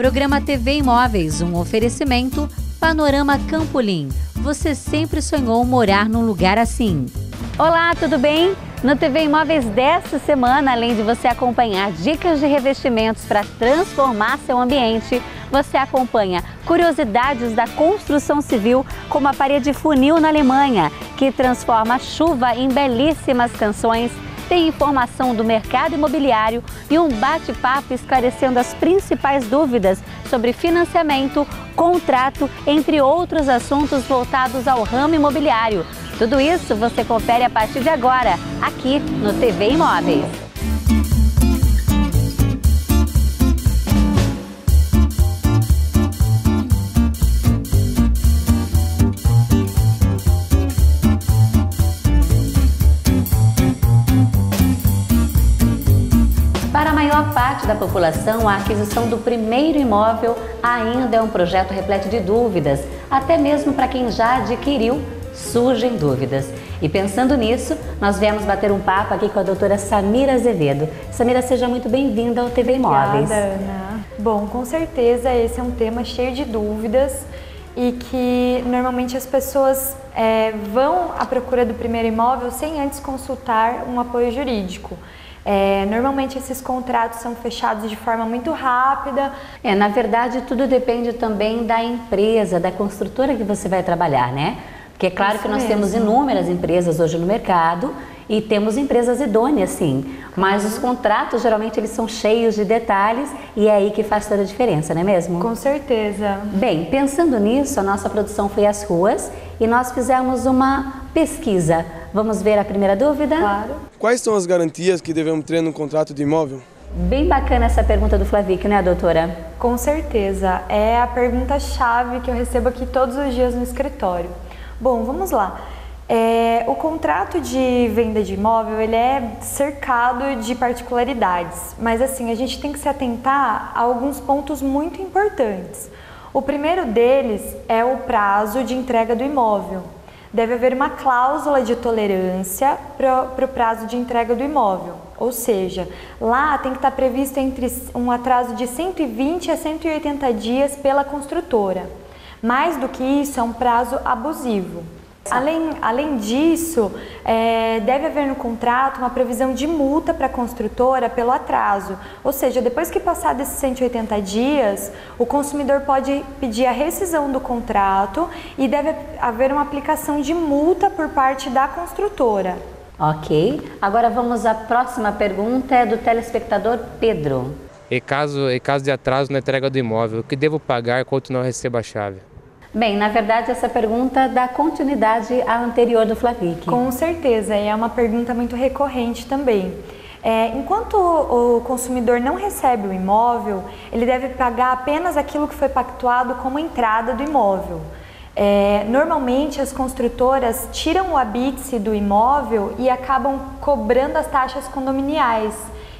Programa TV Imóveis, um oferecimento Panorama Campolim. Você sempre sonhou morar num lugar assim. Olá, tudo bem? No TV Imóveis desta semana, além de você acompanhar dicas de revestimentos para transformar seu ambiente, você acompanha curiosidades da construção civil, como a parede funil na Alemanha, que transforma chuva em belíssimas canções tem informação do mercado imobiliário e um bate-papo esclarecendo as principais dúvidas sobre financiamento, contrato, entre outros assuntos voltados ao ramo imobiliário. Tudo isso você confere a partir de agora, aqui no TV Imóveis. Parte da população, a aquisição do primeiro imóvel ainda é um projeto repleto de dúvidas, até mesmo para quem já adquiriu, surgem dúvidas. E pensando nisso, nós viemos bater um papo aqui com a doutora Samira Azevedo. Samira, seja muito bem-vinda ao TV Imóveis. Ana. Bom, com certeza esse é um tema cheio de dúvidas e que normalmente as pessoas é, vão à procura do primeiro imóvel sem antes consultar um apoio jurídico. É, normalmente esses contratos são fechados de forma muito rápida. É, na verdade, tudo depende também da empresa, da construtora que você vai trabalhar, né? Porque é claro Isso que nós mesmo. temos inúmeras empresas hoje no mercado e temos empresas idôneas, sim. Mas os contratos geralmente eles são cheios de detalhes e é aí que faz toda a diferença, não é mesmo? Com certeza. Bem, pensando nisso, a nossa produção foi às ruas e nós fizemos uma pesquisa. Vamos ver a primeira dúvida? Claro. Quais são as garantias que devemos ter no contrato de imóvel? Bem bacana essa pergunta do Flavic, né, doutora? Com certeza. É a pergunta-chave que eu recebo aqui todos os dias no escritório. Bom, vamos lá. É, o contrato de venda de imóvel ele é cercado de particularidades, mas assim a gente tem que se atentar a alguns pontos muito importantes. O primeiro deles é o prazo de entrega do imóvel. Deve haver uma cláusula de tolerância para o prazo de entrega do imóvel, ou seja, lá tem que estar previsto entre um atraso de 120 a 180 dias pela construtora. Mais do que isso, é um prazo abusivo. Além, além disso, é, deve haver no contrato uma previsão de multa para a construtora pelo atraso. Ou seja, depois que passar desses 180 dias, o consumidor pode pedir a rescisão do contrato e deve haver uma aplicação de multa por parte da construtora. Ok. Agora vamos à próxima pergunta, é do telespectador Pedro. Em caso, em caso de atraso na entrega do imóvel, o que devo pagar quanto não receba a chave? Bem, na verdade, essa pergunta dá continuidade à anterior do Flavic. Com certeza, e é uma pergunta muito recorrente também. É, enquanto o consumidor não recebe o imóvel, ele deve pagar apenas aquilo que foi pactuado como entrada do imóvel. É, normalmente as construtoras tiram o habite do imóvel e acabam cobrando as taxas condominiais.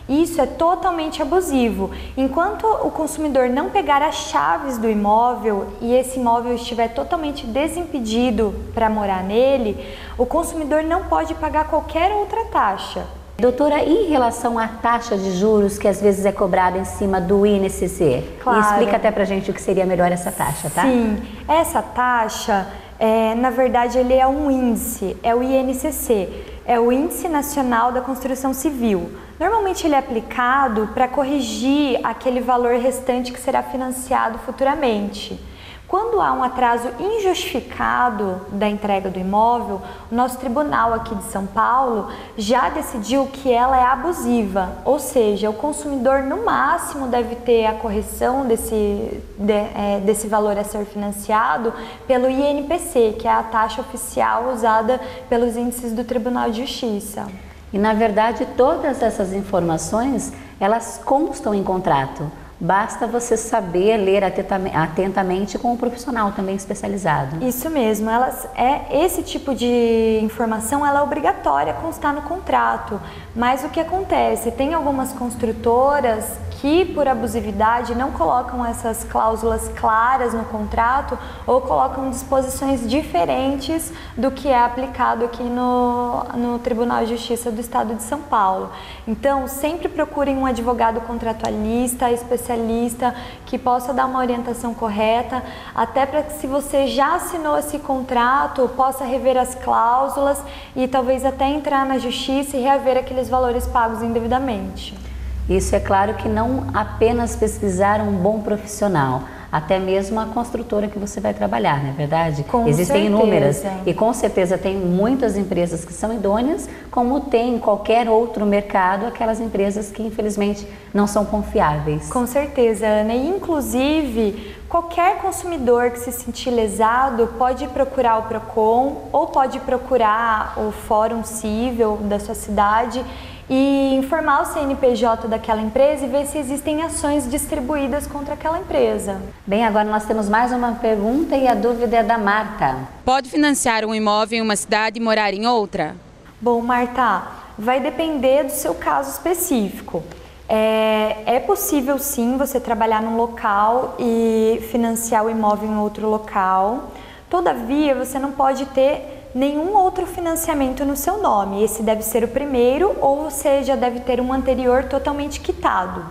Isso é totalmente abusivo. Enquanto o consumidor não pegar as chaves do imóvel e esse imóvel estiver totalmente desimpedido para morar nele, o consumidor não pode pagar qualquer outra taxa. Doutora, em relação à taxa de juros que às vezes é cobrada em cima do INCC, claro. explica até pra gente o que seria melhor essa taxa, tá? Sim, essa taxa, é, na verdade, ele é um índice, é o INCC, é o Índice Nacional da Construção Civil. Normalmente ele é aplicado para corrigir aquele valor restante que será financiado futuramente. Quando há um atraso injustificado da entrega do imóvel, o nosso tribunal aqui de São Paulo já decidiu que ela é abusiva, ou seja, o consumidor no máximo deve ter a correção desse, de, é, desse valor a ser financiado pelo INPC, que é a taxa oficial usada pelos índices do Tribunal de Justiça. E na verdade todas essas informações elas constam em contrato. Basta você saber ler atentamente com um profissional também especializado. Isso mesmo, elas, é esse tipo de informação ela é obrigatória constar no contrato. Mas o que acontece? Tem algumas construtoras que, por abusividade, não colocam essas cláusulas claras no contrato ou colocam disposições diferentes do que é aplicado aqui no, no Tribunal de Justiça do Estado de São Paulo. Então, sempre procurem um advogado contratualista, especialista, que possa dar uma orientação correta, até para que, se você já assinou esse contrato, possa rever as cláusulas e talvez até entrar na justiça e reaver aqueles valores pagos indevidamente. Isso é claro que não apenas pesquisar um bom profissional, até mesmo a construtora que você vai trabalhar, não é verdade? Com Existem certeza. inúmeras e com certeza tem muitas empresas que são idôneas, como tem em qualquer outro mercado aquelas empresas que infelizmente não são confiáveis. Com certeza, Ana. E, inclusive, qualquer consumidor que se sentir lesado pode procurar o PROCON ou pode procurar o Fórum Cível da sua cidade e informar o CNPJ daquela empresa e ver se existem ações distribuídas contra aquela empresa. Bem, agora nós temos mais uma pergunta e a dúvida é da Marta. Pode financiar um imóvel em uma cidade e morar em outra? Bom, Marta, vai depender do seu caso específico. É, é, possível sim você trabalhar num local e financiar o imóvel em outro local. Todavia, você não pode ter nenhum outro financiamento no seu nome. Esse deve ser o primeiro ou já deve ter um anterior totalmente quitado.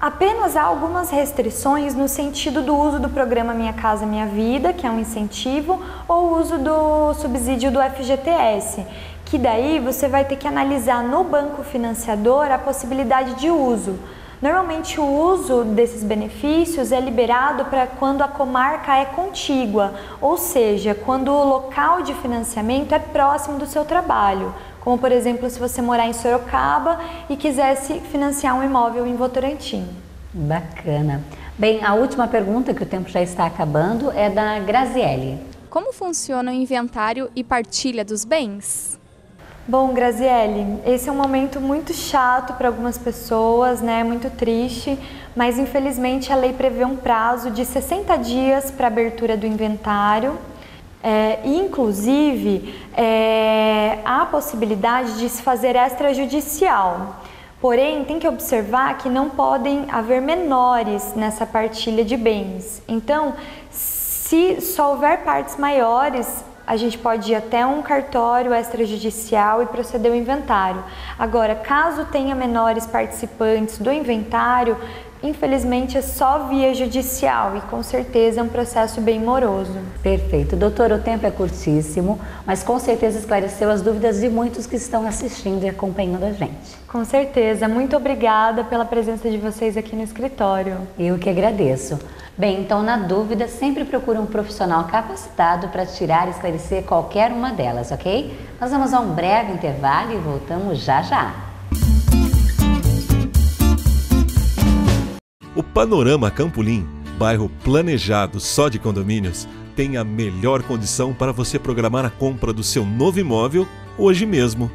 Apenas há algumas restrições no sentido do uso do programa Minha Casa Minha Vida, que é um incentivo, ou uso do subsídio do FGTS, que daí você vai ter que analisar no banco financiador a possibilidade de uso. Normalmente o uso desses benefícios é liberado para quando a comarca é contígua, ou seja, quando o local de financiamento é próximo do seu trabalho. Como por exemplo, se você morar em Sorocaba e quisesse financiar um imóvel em Votorantim. Bacana. Bem, a última pergunta, que o tempo já está acabando, é da Graziele. Como funciona o inventário e partilha dos bens? Bom, Graziele, esse é um momento muito chato para algumas pessoas, né? Muito triste, mas infelizmente a lei prevê um prazo de 60 dias para abertura do inventário. É, inclusive, é, há a possibilidade de se fazer extrajudicial. Porém, tem que observar que não podem haver menores nessa partilha de bens. Então, se só houver partes maiores, a gente pode ir até um cartório extrajudicial e proceder ao inventário. Agora, caso tenha menores participantes do inventário, infelizmente é só via judicial e com certeza é um processo bem moroso. Perfeito. Doutor, o tempo é curtíssimo, mas com certeza esclareceu as dúvidas de muitos que estão assistindo e acompanhando a gente. Com certeza. Muito obrigada pela presença de vocês aqui no escritório. Eu que agradeço. Bem, então na dúvida, sempre procure um profissional capacitado para tirar e esclarecer qualquer uma delas, ok? Nós vamos a um breve intervalo e voltamos já já. O Panorama Campolim, bairro planejado só de condomínios, tem a melhor condição para você programar a compra do seu novo imóvel hoje mesmo.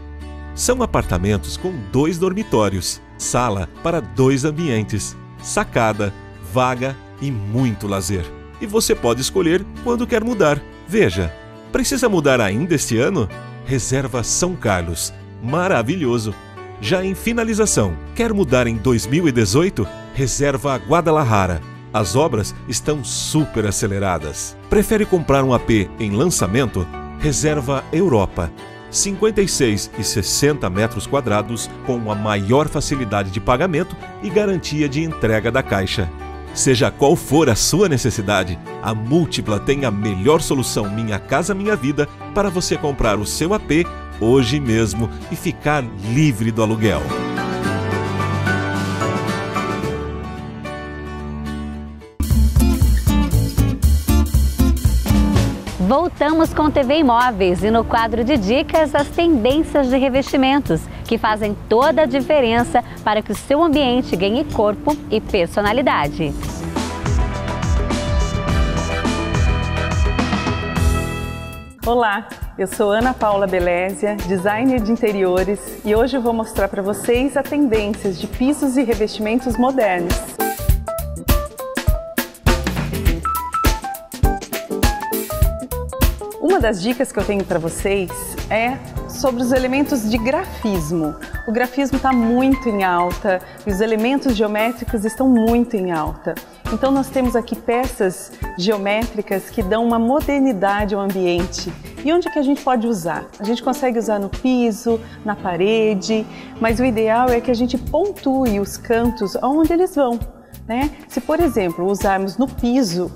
São apartamentos com dois dormitórios, sala para dois ambientes, sacada, vaga e muito lazer. E você pode escolher quando quer mudar. Veja, precisa mudar ainda este ano? Reserva São Carlos. Maravilhoso! Já em finalização, quer mudar em 2018? Reserva Guadalajara. As obras estão super aceleradas. Prefere comprar um AP em lançamento? Reserva Europa. 56 e 60 metros quadrados com a maior facilidade de pagamento e garantia de entrega da caixa. Seja qual for a sua necessidade, a Múltipla tem a melhor solução Minha Casa Minha Vida para você comprar o seu AP hoje mesmo e ficar livre do aluguel. Voltamos com TV Imóveis e no quadro de dicas as tendências de revestimentos que fazem toda a diferença para que o seu ambiente ganhe corpo e personalidade. Olá, eu sou Ana Paula Belésia, designer de interiores e hoje vou mostrar para vocês as tendências de pisos e revestimentos modernos. Uma das dicas que eu tenho para vocês é sobre os elementos de grafismo. O grafismo está muito em alta e os elementos geométricos estão muito em alta. Então nós temos aqui peças geométricas que dão uma modernidade ao ambiente. E onde que a gente pode usar? A gente consegue usar no piso, na parede, mas o ideal é que a gente pontue os cantos aonde eles vão. Né? Se, por exemplo, usarmos no piso,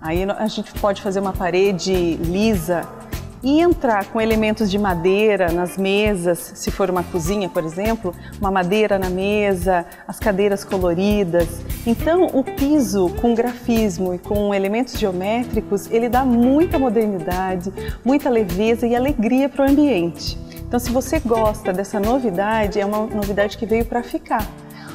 aí a gente pode fazer uma parede lisa e entrar com elementos de madeira nas mesas, se for uma cozinha, por exemplo, uma madeira na mesa, as cadeiras coloridas. Então, o piso com grafismo e com elementos geométricos, ele dá muita modernidade, muita leveza e alegria para o ambiente. Então, se você gosta dessa novidade, é uma novidade que veio para ficar.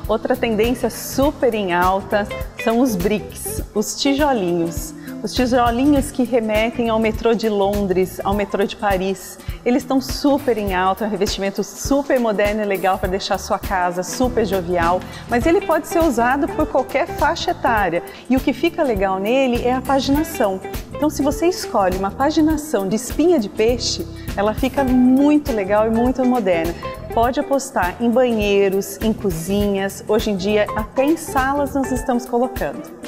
Outra tendência super em alta são os bricks, os tijolinhos. Os tijolinhos que remetem ao metrô de Londres, ao metrô de Paris, eles estão super em alta, é um revestimento super moderno e legal para deixar sua casa super jovial, mas ele pode ser usado por qualquer faixa etária. E o que fica legal nele é a paginação. Então, se você escolhe uma paginação de espinha de peixe, ela fica muito legal e muito moderna. Pode apostar em banheiros, em cozinhas, hoje em dia até em salas nós estamos colocando.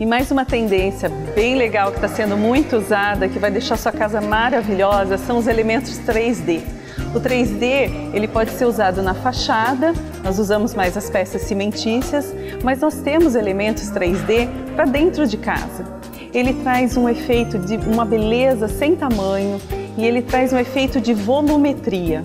E mais uma tendência bem legal que está sendo muito usada, que vai deixar sua casa maravilhosa, são os elementos 3D. O 3D ele pode ser usado na fachada, nós usamos mais as peças cimentícias, mas nós temos elementos 3D para dentro de casa. Ele traz um efeito de uma beleza sem tamanho e ele traz um efeito de volumetria.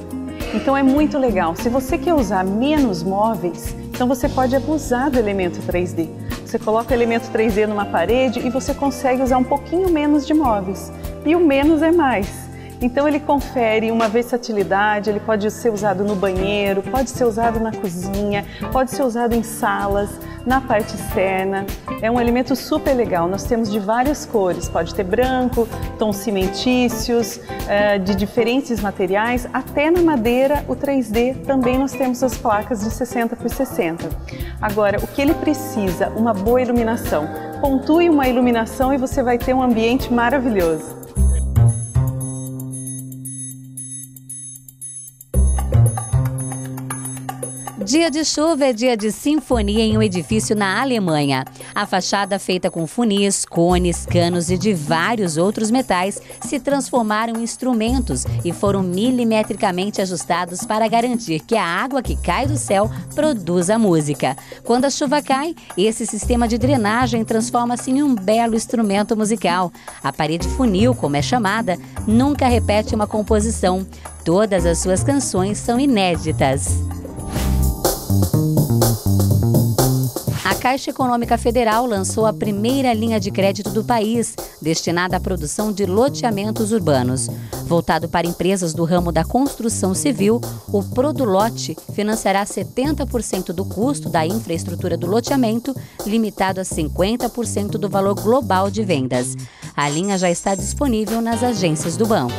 Então é muito legal. Se você quer usar menos móveis, então você pode abusar do elemento 3D. Você coloca o elemento 3D numa parede e você consegue usar um pouquinho menos de móveis. E o menos é mais. Então ele confere uma versatilidade, ele pode ser usado no banheiro, pode ser usado na cozinha, pode ser usado em salas, na parte externa. É um elemento super legal. Nós temos de várias cores, pode ter branco, tons cimentícios, eh, de diferentes materiais, até na madeira, o 3D também nós temos as placas de 60 por 60. Agora, o que ele precisa? Uma boa iluminação. Pontue uma iluminação e você vai ter um ambiente maravilhoso. Dia de chuva é dia de sinfonia em um edifício na Alemanha. A fachada, feita com funis, cones, canos e de vários outros metais, se transformaram em instrumentos e foram milimetricamente ajustados para garantir que a água que cai do céu produz a música. Quando a chuva cai, esse sistema de drenagem transforma-se em um belo instrumento musical. A parede funil, como é chamada, nunca repete uma composição. Todas as suas canções são inéditas. A Caixa Econômica Federal lançou a primeira linha de crédito do país, destinada à produção de loteamentos urbanos. Voltado para empresas do ramo da construção civil, o Produlote financiará 70% do custo da infraestrutura do loteamento, limitado a 50% do valor global de vendas. A linha já está disponível nas agências do banco.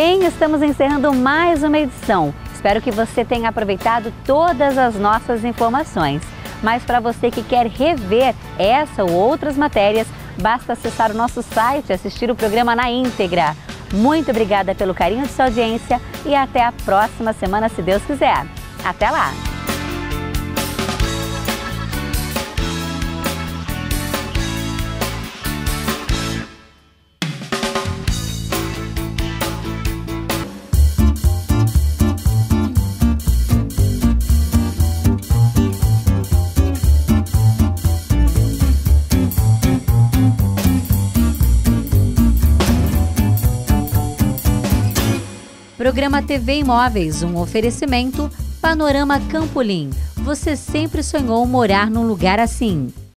Bem, estamos encerrando mais uma edição. Espero que você tenha aproveitado todas as nossas informações. Mas para você que quer rever essa ou outras matérias, basta acessar o nosso site e assistir o programa na íntegra. Muito obrigada pelo carinho de sua audiência e até a próxima semana, se Deus quiser. Até lá! Programa TV Imóveis, um oferecimento Panorama Campolim. Você sempre sonhou morar num lugar assim.